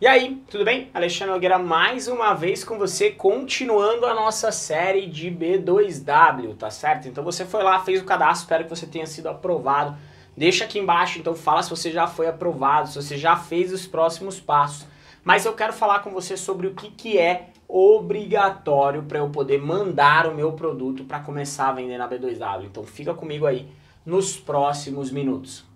E aí, tudo bem? Alexandre Nogueira mais uma vez com você, continuando a nossa série de B2W, tá certo? Então você foi lá, fez o cadastro, espero que você tenha sido aprovado. Deixa aqui embaixo, então fala se você já foi aprovado, se você já fez os próximos passos. Mas eu quero falar com você sobre o que, que é obrigatório para eu poder mandar o meu produto para começar a vender na B2W. Então fica comigo aí nos próximos minutos.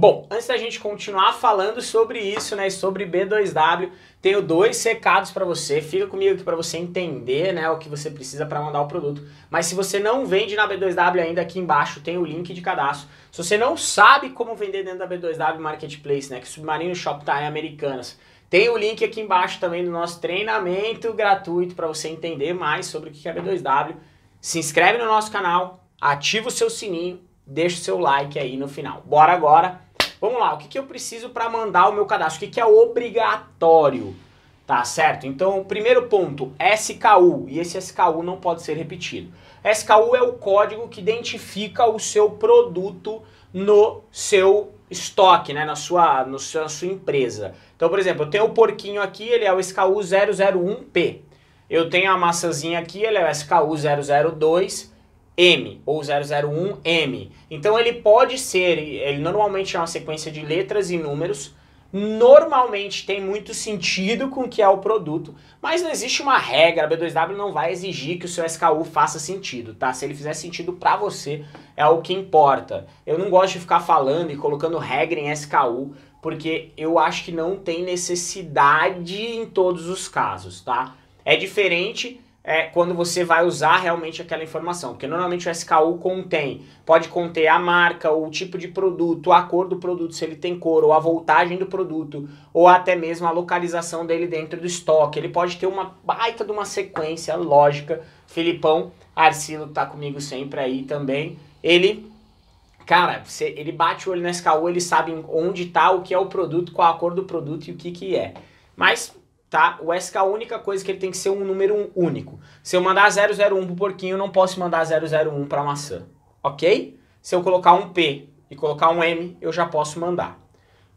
Bom, antes da gente continuar falando sobre isso, né, sobre B2W, tenho dois recados para você. Fica comigo aqui para você entender, né, o que você precisa para mandar o produto. Mas se você não vende na B2W ainda, aqui embaixo tem o link de cadastro. Se você não sabe como vender dentro da B2W Marketplace, né, que Submarino Shop tá em Americanas, tem o link aqui embaixo também do nosso treinamento gratuito para você entender mais sobre o que é B2W. Se inscreve no nosso canal, ativa o seu sininho, deixa o seu like aí no final. Bora agora Vamos lá, o que, que eu preciso para mandar o meu cadastro? O que, que é obrigatório? Tá certo? Então, primeiro ponto, SKU. E esse SKU não pode ser repetido. SKU é o código que identifica o seu produto no seu estoque, né? na, sua, no seu, na sua empresa. Então, por exemplo, eu tenho o porquinho aqui, ele é o SKU 001P. Eu tenho a maçãzinha aqui, ele é o SKU 002 M ou 001M. Então ele pode ser, ele normalmente é uma sequência de letras e números, normalmente tem muito sentido com o que é o produto, mas não existe uma regra, a B2W não vai exigir que o seu SKU faça sentido, tá? Se ele fizer sentido para você, é o que importa. Eu não gosto de ficar falando e colocando regra em SKU, porque eu acho que não tem necessidade em todos os casos, tá? É diferente é quando você vai usar realmente aquela informação, porque normalmente o SKU contém, pode conter a marca, o tipo de produto, a cor do produto, se ele tem cor, ou a voltagem do produto, ou até mesmo a localização dele dentro do estoque. Ele pode ter uma baita de uma sequência lógica. Filipão Arcilo tá comigo sempre aí também. Ele Cara, você, ele bate o olho no SKU, ele sabe onde tá, o que é o produto, qual a cor do produto e o que que é. Mas tá? O SK, a única coisa que ele tem que ser um número único. Se eu mandar 001 pro porquinho, eu não posso mandar 001 para maçã, ok? Se eu colocar um P e colocar um M, eu já posso mandar.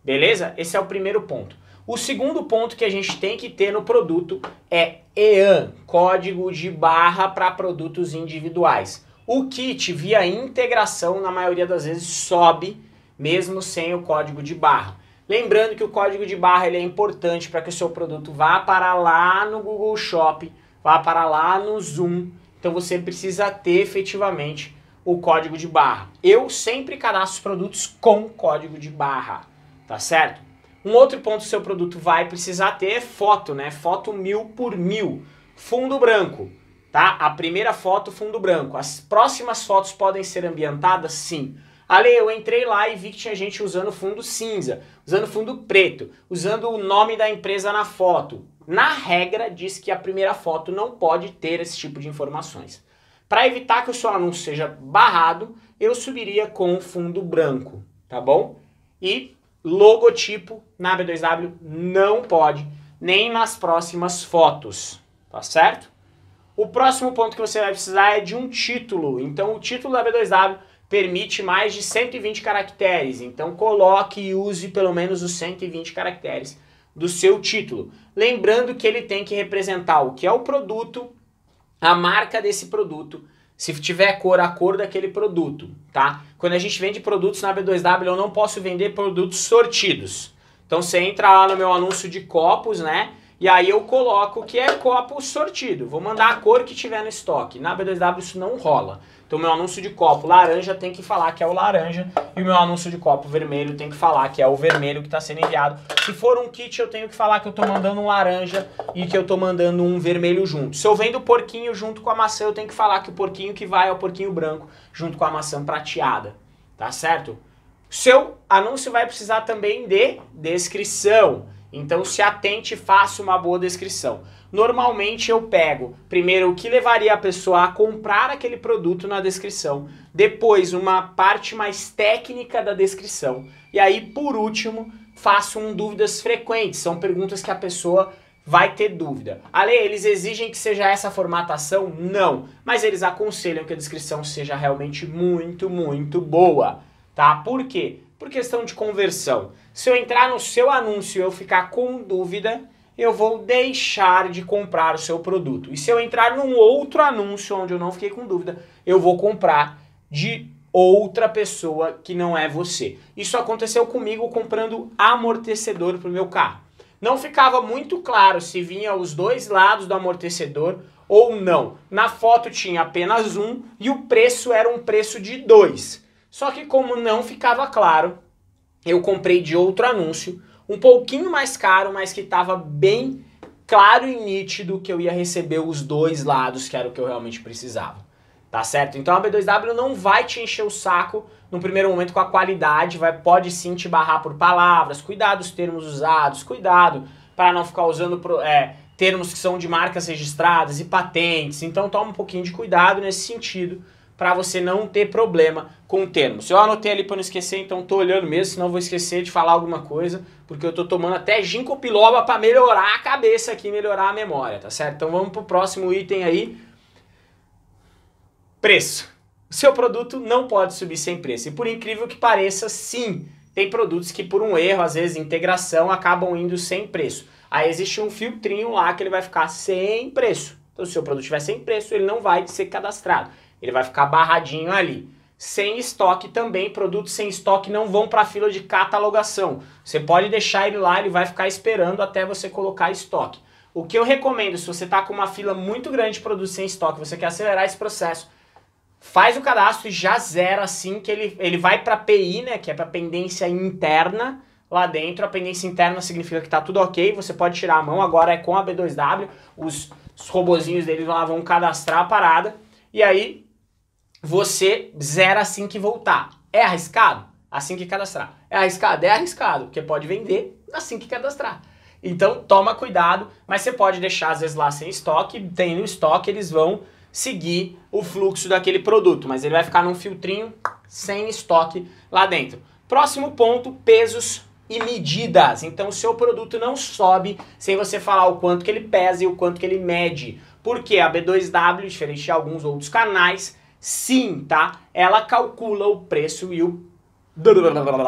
Beleza? Esse é o primeiro ponto. O segundo ponto que a gente tem que ter no produto é EAN, código de barra para produtos individuais. O kit, via integração, na maioria das vezes sobe, mesmo sem o código de barra. Lembrando que o código de barra ele é importante para que o seu produto vá para lá no Google Shop, vá para lá no Zoom. Então você precisa ter efetivamente o código de barra. Eu sempre cadastro os produtos com código de barra, tá certo? Um outro ponto que o seu produto vai precisar ter é foto, né? Foto mil por mil, fundo branco, tá? A primeira foto, fundo branco. As próximas fotos podem ser ambientadas? Sim. Ale, eu entrei lá e vi que tinha gente usando fundo cinza, usando fundo preto, usando o nome da empresa na foto. Na regra, diz que a primeira foto não pode ter esse tipo de informações. Para evitar que o seu anúncio seja barrado, eu subiria com fundo branco, tá bom? E logotipo na B2W não pode, nem nas próximas fotos, tá certo? O próximo ponto que você vai precisar é de um título. Então, o título da B2W permite mais de 120 caracteres. Então coloque e use pelo menos os 120 caracteres do seu título. Lembrando que ele tem que representar o que é o produto, a marca desse produto, se tiver cor, a cor daquele produto, tá? Quando a gente vende produtos na B2W, eu não posso vender produtos sortidos. Então você entra lá no meu anúncio de copos, né? E aí eu coloco que é copo sortido. Vou mandar a cor que tiver no estoque. Na B2W isso não rola. Então, meu anúncio de copo laranja tem que falar que é o laranja e o meu anúncio de copo vermelho tem que falar que é o vermelho que está sendo enviado. Se for um kit, eu tenho que falar que eu estou mandando um laranja e que eu estou mandando um vermelho junto. Se eu vendo porquinho junto com a maçã, eu tenho que falar que o porquinho que vai é o porquinho branco junto com a maçã prateada. Tá certo? Seu anúncio vai precisar também de descrição. Então se atente e faça uma boa descrição. Normalmente eu pego primeiro o que levaria a pessoa a comprar aquele produto na descrição, depois uma parte mais técnica da descrição e aí por último faço um dúvidas frequentes, são perguntas que a pessoa vai ter dúvida. Ale, eles exigem que seja essa formatação? Não, mas eles aconselham que a descrição seja realmente muito, muito boa, tá? Por quê? Por questão de conversão. Se eu entrar no seu anúncio e eu ficar com dúvida, eu vou deixar de comprar o seu produto. E se eu entrar num outro anúncio onde eu não fiquei com dúvida, eu vou comprar de outra pessoa que não é você. Isso aconteceu comigo comprando amortecedor para o meu carro. Não ficava muito claro se vinha os dois lados do amortecedor ou não. Na foto tinha apenas um e o preço era um preço de dois. Só que como não ficava claro, eu comprei de outro anúncio, um pouquinho mais caro, mas que estava bem claro e nítido que eu ia receber os dois lados, que era o que eu realmente precisava. Tá certo? Então a B2W não vai te encher o saco no primeiro momento com a qualidade, vai pode sim te barrar por palavras, cuidado os termos usados, cuidado para não ficar usando é, termos que são de marcas registradas e patentes. Então toma um pouquinho de cuidado nesse sentido para você não ter problema com o termo. Se eu anotei ali para não esquecer, então tô olhando mesmo, senão vou esquecer de falar alguma coisa, porque eu tô tomando até ginkgo biloba para melhorar a cabeça aqui, melhorar a memória, tá certo? Então vamos pro próximo item aí Preço. O seu produto não pode subir sem preço. E por incrível que pareça, sim, tem produtos que por um erro, às vezes integração, acabam indo sem preço. Aí existe um filtrinho lá que ele vai ficar sem preço. Então se o seu produto estiver sem preço, ele não vai ser cadastrado. Ele vai ficar barradinho ali. Sem estoque também, produtos sem estoque não vão para a fila de catalogação. Você pode deixar ele lá, ele vai ficar esperando até você colocar estoque. O que eu recomendo, se você está com uma fila muito grande de produtos sem estoque, você quer acelerar esse processo, faz o cadastro e já zera assim que ele, ele vai para PI, né, que é para pendência interna lá dentro. A pendência interna significa que tá tudo ok, você pode tirar a mão, agora é com a B2W, os, os robozinhos deles lá vão cadastrar a parada e aí você zera assim que voltar. É arriscado? Assim que cadastrar. É arriscado? É arriscado, porque pode vender assim que cadastrar. Então toma cuidado, mas você pode deixar às vezes lá sem estoque, tem no estoque, eles vão seguir o fluxo daquele produto, mas ele vai ficar num filtrinho sem estoque lá dentro. Próximo ponto, pesos e medidas. Então o seu produto não sobe sem você falar o quanto que ele pesa e o quanto que ele mede. Porque a B2W, diferente de alguns outros canais, sim, tá? Ela calcula o preço e o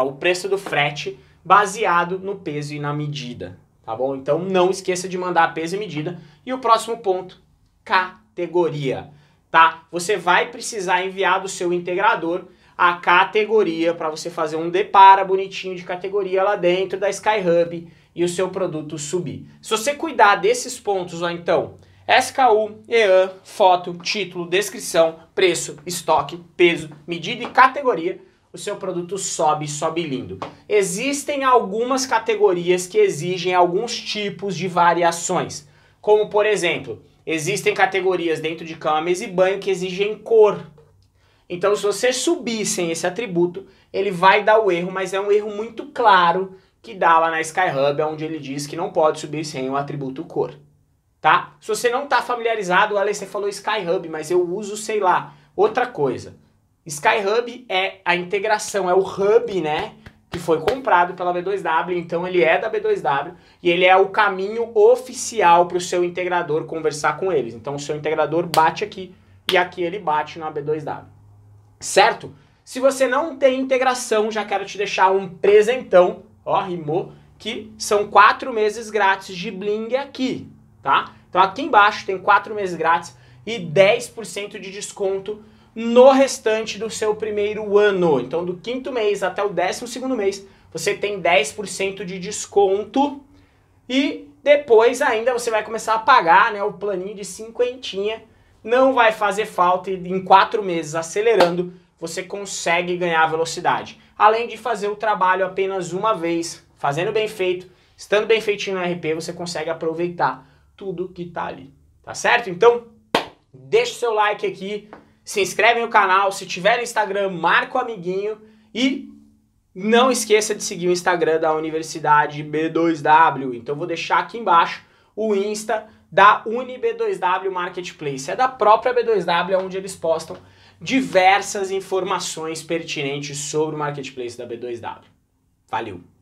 o preço do frete baseado no peso e na medida, tá bom? Então não esqueça de mandar peso e medida. E o próximo ponto, categoria, tá? Você vai precisar enviar do seu integrador a categoria para você fazer um depara bonitinho de categoria lá dentro da SkyHub e o seu produto subir. Se você cuidar desses pontos então, SKU, EAN, foto, título, descrição, preço, estoque, peso, medida e categoria, o seu produto sobe, sobe lindo. Existem algumas categorias que exigem alguns tipos de variações, como por exemplo, Existem categorias dentro de cama, mesa e banho que exigem cor. Então, se você subir sem esse atributo, ele vai dar o erro, mas é um erro muito claro que dá lá na SkyHub, onde ele diz que não pode subir sem o atributo cor. Tá? Se você não está familiarizado, olha, você falou SkyHub, mas eu uso, sei lá, outra coisa. SkyHub é a integração, é o hub, né? que foi comprado pela B2W, então ele é da B2W e ele é o caminho oficial para o seu integrador conversar com eles. Então o seu integrador bate aqui e aqui ele bate na B2W. Certo? Se você não tem integração, já quero te deixar um presentão, ó, rimou, que são quatro meses grátis de Bling aqui, tá? Então aqui embaixo tem quatro meses grátis e 10% de desconto no restante do seu primeiro ano. Então, do quinto mês até o décimo segundo mês, você tem 10% de desconto e depois ainda você vai começar a pagar né, o planinho de cinquentinha. Não vai fazer falta e em quatro meses, acelerando, você consegue ganhar velocidade. Além de fazer o trabalho apenas uma vez, fazendo bem feito, estando bem feitinho no RP, você consegue aproveitar tudo que está ali. Tá certo? Então, deixa o seu like aqui, se inscreve no canal, se tiver no Instagram, marca o amiguinho e não esqueça de seguir o Instagram da Universidade B2W. Então vou deixar aqui embaixo o Insta da UniB2W Marketplace. É da própria B2W onde eles postam diversas informações pertinentes sobre o Marketplace da B2W. Valeu!